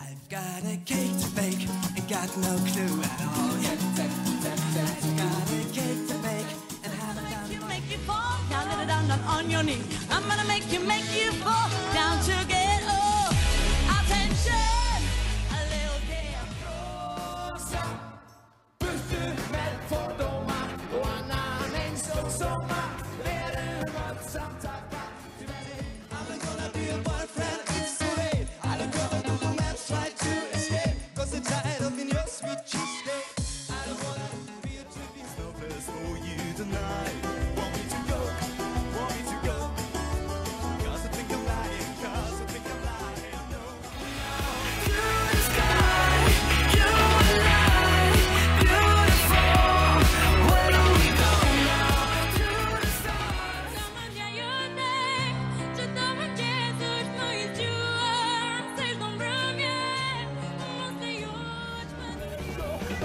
I've got a cake to bake and got no clue at all. Yet. I've got a cake to bake and haven't done make you, make you fall down, down, down, down on your knee. I'm gonna make you, make you fall down together.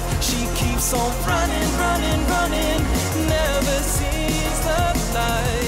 life. She keeps on running, running, running, never sees the light.